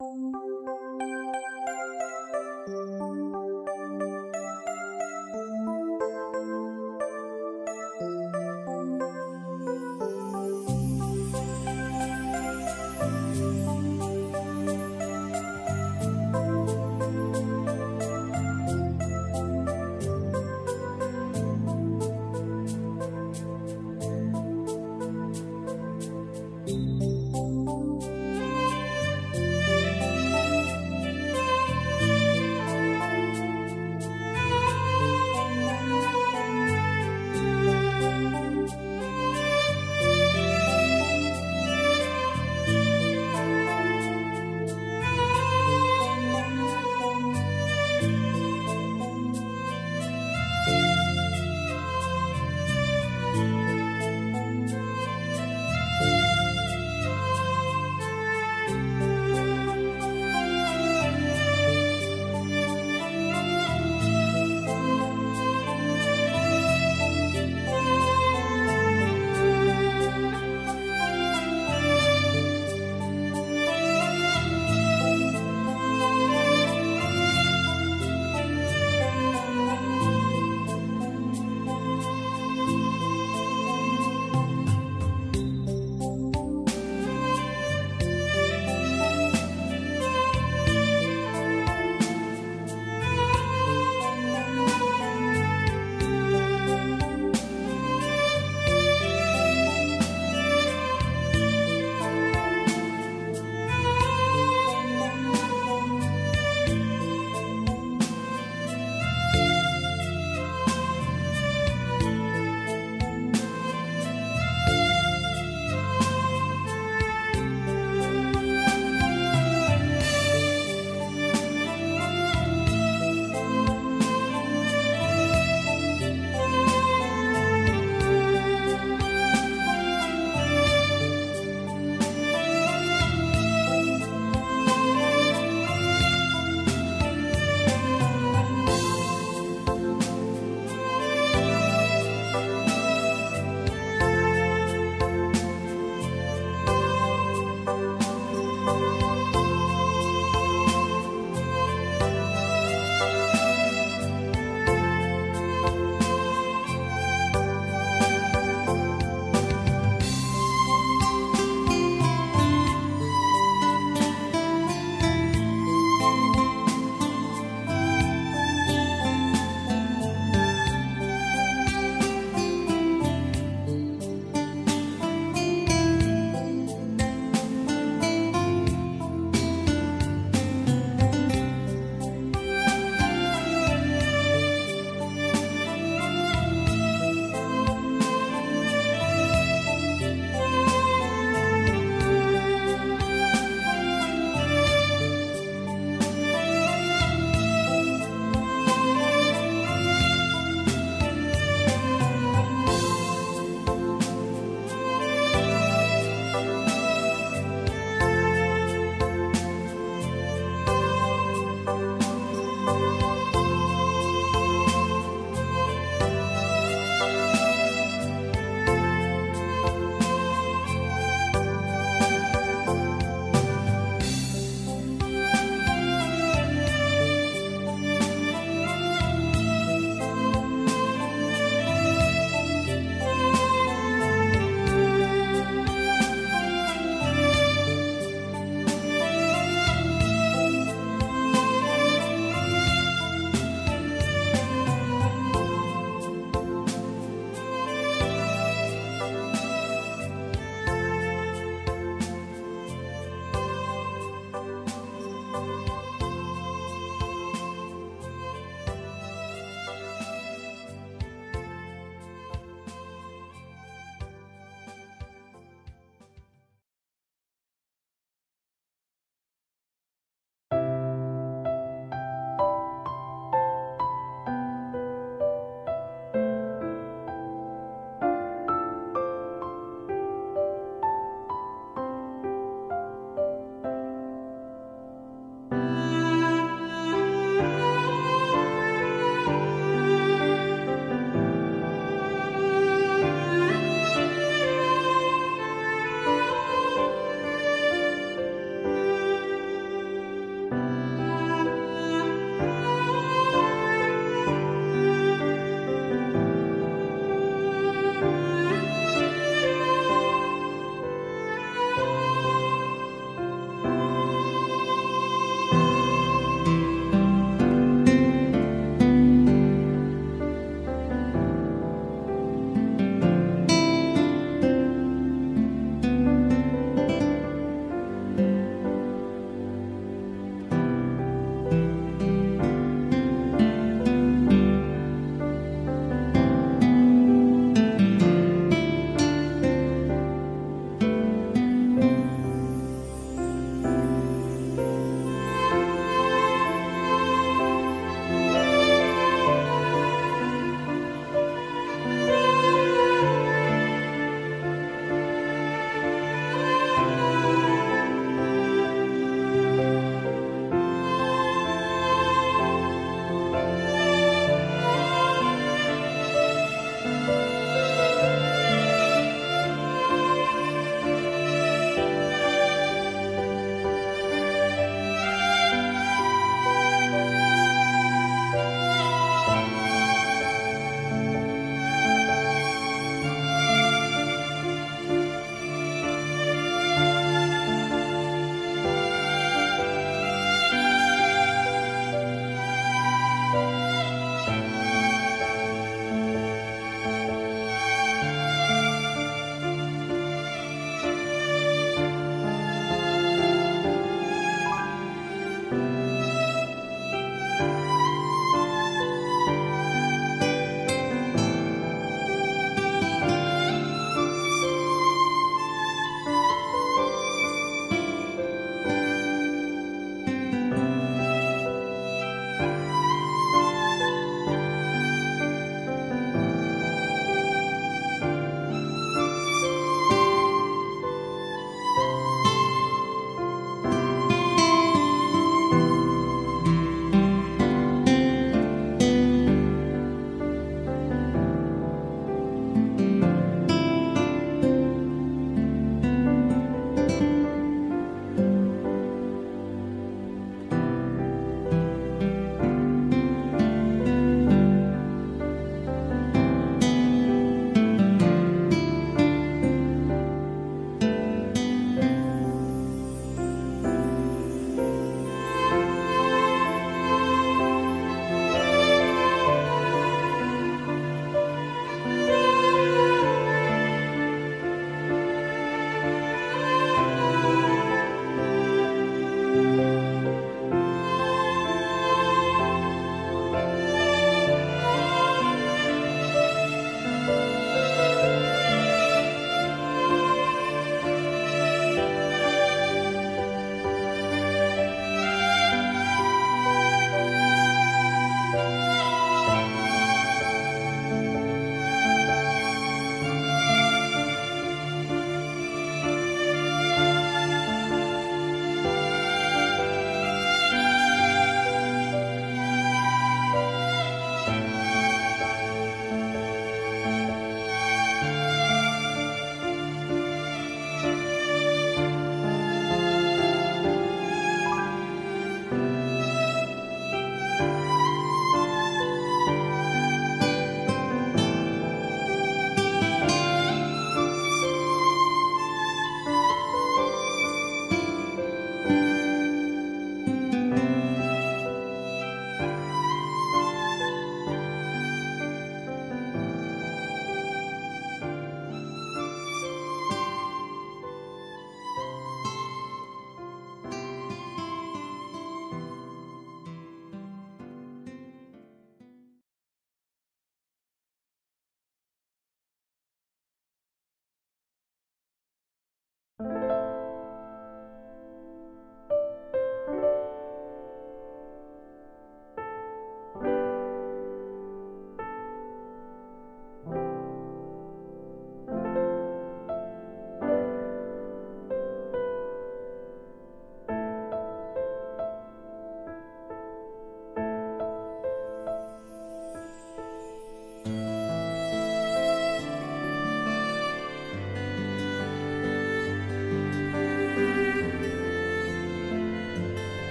Música